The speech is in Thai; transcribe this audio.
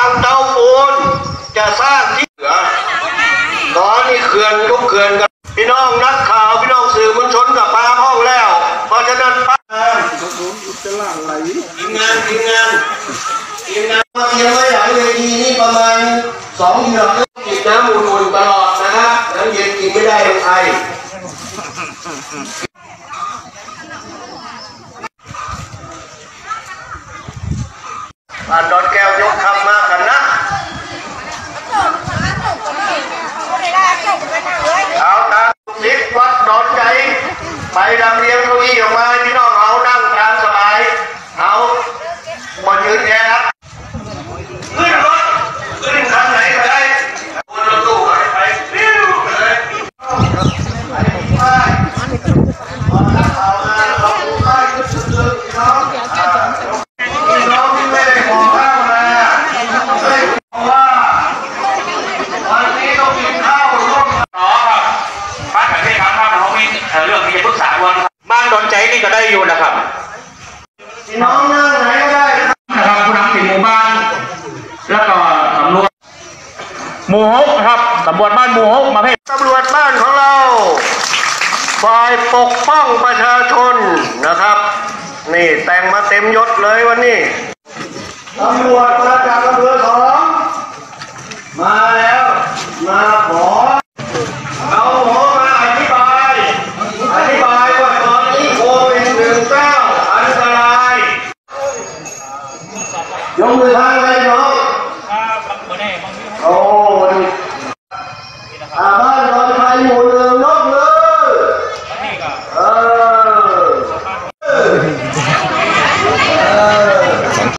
ทางเตาปูนจะสร้างที่เหลือตอนนี้เขื่อนทุกเขื่อนกันพี่น้องนักข่าวพี่น้องสื่อมวลชนกับปาห้องแล้ว เพราะฉะนั้นป้าทีมงานทีมงานทีมงานมาเพียงไว้หลังเวทีนี่ประมาณสองเหยือกกินน้ำอุ่นๆตลอดนะครับน้ำเย็นกินไม่ได้ลงไอบ้านดอนแก้วยกคำม ไปลำเรียงเก้าอี้ออกมาพี่น้องตามสบาย เอาบนยืนแอร์ขึ้นรถขึ้นคันไหนก็ได้บนรถตู้ไปไปปิ้วไปเลยไปไปขอรับข่าวมาขอบคุณมากที่สุดเลยพี่น้องอ่าพี่น้องที่ไม่ได้ขอข้าวมาไม่เพราะว่าวันนี้ต้องกินข้าวร่วมกัน อ๋อครับบ้านไหนที่ทำครับ เขามีเอ่อเรื่องมีปรึกษาวันครับบ้านดอนใจนี่ก็ได้อยู่นะครับพี่น้องนั่งไหนก็ได้นะครับนะครับผู้นำสิหมู่บ้าน แล้วก็ตำรวจหมู่หกนะครับตำรวจบ้านหมู่หกมาให้ตำรวจบ้านของเราฝ่ายปกป้องประชาชนนะครับ นี่แต่งมาเต็มยศเลยวันนี้ตำรวจมาจากอำเภอสองมาแล้ว มาขอ 喜んでいただ。